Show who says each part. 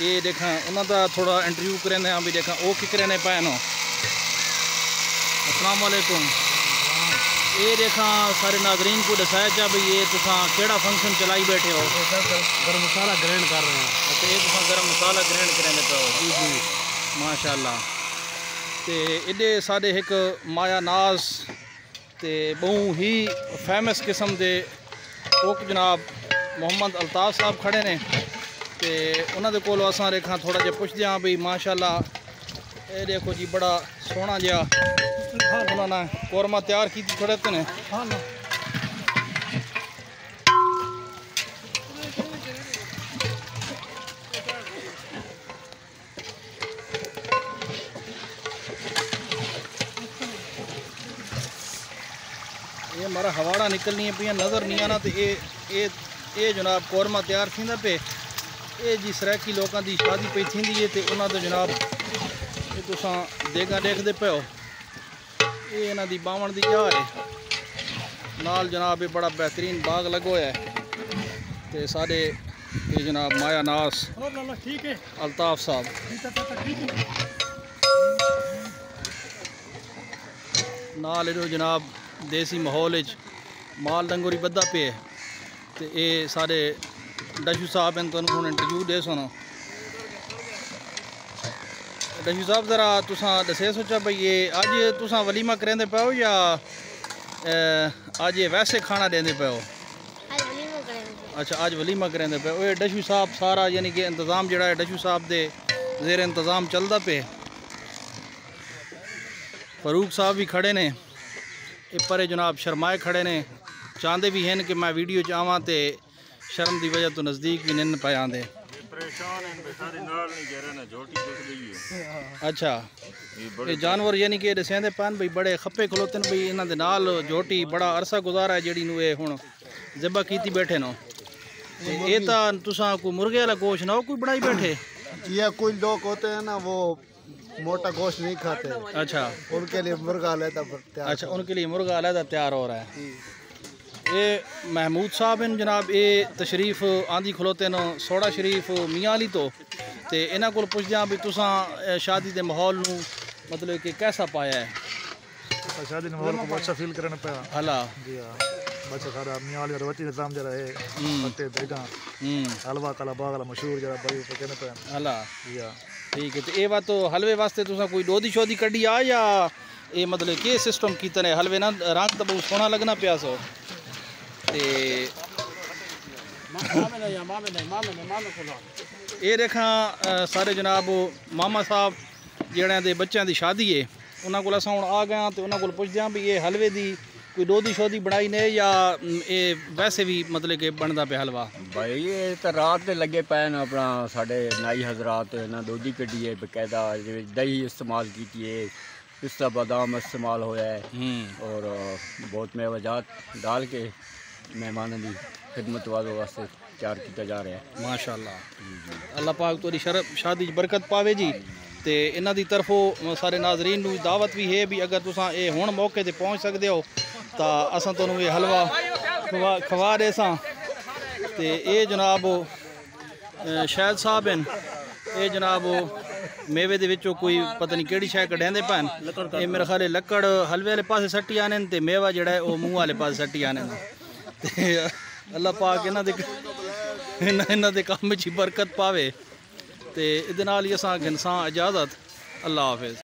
Speaker 1: ਇਹ
Speaker 2: ਦੇਖਾਂ ਉਹਨਾਂ ਦਾ ਥੋੜਾ ਇੰਟਰਵਿਊ ਕਰਨੇ ਆ ਵੀ ਦੇਖਾਂ ਉਹ ਕੀ ਕਰਨੇ ਪਏ ਨੋ अस्सलाम वालेकुम ये देखा सारे नाजरीन को दसाया जा भाई ये तुसा केड़ा फंक्शन चलाई बैठे हो
Speaker 1: ਗਰਮ ਮਸਾਲਾ ਗ੍ਰੈਂਡ ਕਰ ਰਹੇ ਹਾਂ
Speaker 2: अच्छा ये तुसा गरम मसाला ग्रैंड करने पे हो जी जी माशाल्लाह ਤੇ ਇਹਦੇ ਸਾਡੇ ਇੱਕ ਮਾਇਆ ਨਾਜ਼ ਤੇ ਬਹੁ ਹੀ ਫੇਮਸ ਕਿਸਮ ਦੇ ਕੋਕ ਜਨਾਬ ਮੁਹੰਮਦ ਅਲਤਾਫ ਸਾਹਿਬ ਖੜੇ ਨੇ ਤੇ ਉਹਨਾਂ ਦੇ ਕੋਲੋਂ ਅਸਾਂ ਰੇਖਾਂ ਥੋੜਾ ਜਿਹਾ ਪੁੱਛਦੇ ਹਾਂ ਵੀ ਮਾਸ਼ਾਅੱਲਾ ਇਹ ਦੇਖੋ ਜੀ ਬੜਾ ਸੋਹਣਾ ਜਿਹਾ ਉਹਨਾਂ ਨੇ ਕੋਰਮਾ ਤਿਆਰ ਕੀਤੀ ਖੜੇ ਤੇ ਨੇ ਇਹ ਮਾਰਾ ਹਵਾੜਾ ਨਿਕਲਣੀਆਂ ਪਈਆਂ ਨਜ਼ਰ ਨਹੀਂ ਆਣਾ ਤੇ ਇਹ ਇਹ ਇਹ ਜਨਾਬ ਕੋਰਮਾ ਤਿਆਰ ਥੀਂਦਾ ਪਏ ਇਹ ਜੀ ਸਰਾਕੀ ਲੋਕਾਂ ਦੀ ਸ਼ਾਦੀ ਪਈ ਥੀਂਦੀ ਏ ਤੇ ਉਹਨਾਂ ਤੋਂ ਜਨਾਬ ਇਹ ਤੁਸੀਂ ਦੇਗਾ ਦੇਖਦੇ ਹੋ। ਇਹ ਇਹਨਾਂ ਦੀ ਬਾਵਣ ਦੀ ਚਾਹ ਹੈ ਨਾਲ ਜਨਾਬ ਇਹ ਬੜਾ ਬਿਹਤਰੀਨ ਬਾਗ ਲੱਗੋ ਹੈ। ਤੇ ਸਾਡੇ ਇਹ ਜਨਾਬ ਮਾਇਆ ਨਾਸ
Speaker 3: ਠੀਕ ਹੈ।
Speaker 2: ਅਲਤਾਫ ਸਾਹਿਬ। ਨਾਲ ਇਹੋ ਜਨਾਬ ਦੇਸੀ ਮਾਹੌਲ ਵਿੱਚ ਮਾਲ ਡੰਗੋਰੀ ਬੱਧਾ ਪਿਆ ਤੇ ਇਹ ਸਾਡੇ डशू साहब इन तुम इंटरव्यू दे सुनो। डशू साहब ज़रा तुसा दसे सोचा भाई ये अज तुसा वलीमा करें पे हो या अज वैसे खाना दें पे हो? अच्छा अज वलीमा करेंदे पे हो। डशू साहब सारा यानी कि इंतज़ाम जरा डशू साहब के जेर इंतज़ाम चलता पे। फरूक साहब भी खड़े ने परे जनाब शर्माए खड़े ने। चाहते भी हैं कि मैं वीडियो च आवा तो ਸ਼ਰਮ ਦੀ ਵਜ੍ਹਾ ਤੋਂ ਨਜ਼ਦੀਕ ਵੀ ਨਿੰਨ ਪਏ ਆਂਦੇ
Speaker 4: ਪਰੇਸ਼ਾਨ ਹਨ ਬੇਸਾਰੇ ਨਾਲ ਨਹੀਂ ਕਹਿ ਰਹੇ ਨਾ ਝੋਟੀ ਦਿਖ ਗਈ ਹੈ
Speaker 2: ਅੱਛਾ
Speaker 4: ਇਹ
Speaker 2: ਇਹ
Speaker 4: ਬੜੇ
Speaker 2: ਜਾਨਵਰ ਯਾਨੀ ਕਿ ਦਸਿਆਂਦੇ ਪਨ ਬਈ ਬੜੇ ਖੱਪੇ ਖਲੋਤੇ ਨੇ ਬਈ ਇਹਨਾਂ ਦੇ ਨਾਲ ਜੋਟੀ ਬੜਾ ਅਰਸਾ ਗੁਜ਼ਾਰਾ ਹੈ ਜਿਹੜੀ ਨੂੰ ਇਹ ਹੁਣ ਜ਼ਬਾ ਕੀਤੀ ਬੈਠੇ ਨੋ ਤੇ ਇਹ ਤਾਂ ਤੁਸਾਂ ਕੋਈ ਮੁਰਗੇ ਵਾਲਾ ਗੋਸ਼ ਨਾ ਉਹ ਕੋਈ ਬਣਾਈ ਬੈਠੇ
Speaker 5: ये कुछ लोग होते हैं ना वो मोटा गोश्त नहीं खाते
Speaker 2: अच्छा
Speaker 5: उनके लिए मुर्गा लेता तैयार
Speaker 2: अच्छा उनके लिए मुर्गा अलहदा तैयार हो रहा है ये महमूद साहब हैं जनाब। ये तशरीफ़ आंदी खलोते नो सोड़ा शरीफ मियाँ अली तो। ते इन्हों को पुछदे हाँ भी तुसां शादी दे माहौल नू मतलब कि कैसा पाया है?
Speaker 6: शादी माहौल को अच्छा फील करना पाया।
Speaker 2: हला।
Speaker 6: जी हाँ बच्चा सारा मियाँ वाली रवती निज़ाम जरा है पत्ते देगा हलवा कला बाग वाला मशहूर जरा बड़ी ऊपर कहना पाया।
Speaker 2: हला।
Speaker 6: जी हाँ।
Speaker 2: ठीक है तो ये बात तो हलवे वास्ते तुसां कोई दोधी शोधी कड्डी आ या? ये मतलब के सिस्टम कीते हलवे ना रंग तो बहुत सोहना लगना पिया सो। ते ਇਹ ਦੇਖਾਂ ਅ, ਸਾਰੇ ਜਨਾਬ ਮਾਮਾ ਸਾਹਿਬ ਜਿਹੜਿਆਂ ਦੇ ਬੱਚਿਆਂ ਦੀ ਸ਼ਾਦੀ ਏ ਉਹਨਾਂ ਕੋਲ ਅਸਾਂ ਹੁਣ ਆ ਗਏ ਹਾਂ ਤੇ ਉਹਨਾਂ ਕੋਲ ਪੁੱਛਦੇ ਹਾਂ ਵੀ ਇਹ ਹਲਵੇ ਦੀ ਕੋਈ ਦੋਦੀ ਸ਼ੋਦੀ ਬਣਾਈ ਨੇ ਜਾਂ ਮ, ਇਹ ਵੈਸੇ ਵੀ ਮਤਲਬ ਕਿ ਬਣਦਾ ਪਿਆ ਹਲਵਾ
Speaker 4: ਭਾਈ ਇਹ ਤਾਂ ਰਾਤ ਦੇ ਲੱਗੇ ਪਏ ਨੇ ਆਪਣਾ ਸਾਡੇ ਨਾਈ ਹਜ਼ਰਾਤ ਨਾ ਦੋਦੀ ਕੱਢੀ ਹੈ ਬਕਾਇਦਾ ਜਿਵੇਂ ਦਹੀਂ ਇਸਤੇਮਾਲ ਕੀਤੀ ਹੈ ਪਿਸਤਾ ਬਾਦਾਮ ਇਸਤੇਮਾਲ ਹੋਇਆ ਹੈ
Speaker 2: ਹੂੰ
Speaker 4: ਔਰ ਬਹੁਤ ਮੇਵਾਜਾਤ डाल के ਮਹਿਮਾਨਾਂ ਦੀ ਖਿਦਮਤ ਵਾਲੋ ਵਾਸਤੇ ਤਿਆਰ ਕੀਤਾ ਜਾ ਰਿਹਾ ਹੈ
Speaker 2: ਮਾਸ਼ਾਅੱਲਾ ਅੱਲਾਹ ਪਾਕ ਤੁਹਾਡੀ ਸ਼ਰਫ ਸ਼ਾਦੀ 'ਚ ਬਰਕਤ ਪਾਵੇ ਜੀ ਤੇ ਇਹਨਾਂ ਦੀ ਤਰਫੋਂ ਸਾਰੇ ਨਾਜ਼ਰੀਨ ਨੂੰ ਦਾਵਤ ਵੀ ਹੈ ਵੀ ਅਗਰ ਤੁਸੀਂ ਇਹ ਹੁਣ ਮੌਕੇ ਤੇ ਪਹੁੰਚ ਸਕਦੇ ਹੋ ਤਾਂ ਅਸਾਂ ਤੁਹਾਨੂੰ ਇਹ ਹਲਵਾ ਖਵਾ ਖਵਾ ਦੇ ਸਾਂ ਤੇ ਇਹ ਜਨਾਬ ਅ, ਸ਼ਾਹਿਦ ਸਾਹਿਬ ਹਨ ਇਹ ਜਨਾਬ ਮੇਵੇ ਦੇ ਵਿੱਚੋਂ ਕੋਈ ਪਤਾ ਨਹੀਂ ਕਿਹੜੀ ਸ਼ੈ ਕਢਿਆਂਦੇ ਪੈਣ ਇਹ ਮੇਰੇ ਖਾਲੇ ਲੱਕੜ ਹਲਵੇ ਵਾਲੇ ਪਾਸੇ ਸੱਟੀ ਆਨੇ ਨੇ ਤੇ ਮੇਵਾ ਜਿਹੜਾ ਹੈ ਉਹ ਮੂੰਹ ਵਾਲੇ ਪਾਸੇ ਸੱਟੀ ਆਨੇ ਨੇ ਤੇ ਅੱਲਾ ਪਾਕ ਇਹਨਾਂ ਦੇ ਇਹਨਾਂ ਇਹਨਾਂ ਦੇ ਕੰਮ 'ਚ ਹੀ ਬਰਕਤ ਪਾਵੇ ਤੇ ਇਹਦੇ ਨਾਲ ਹੀ ਅਸਾਂ ਗਿਨਸਾਂ ਇਜਾਜ਼ਤ ਅੱਲਾ ਹਾਫਿਜ਼।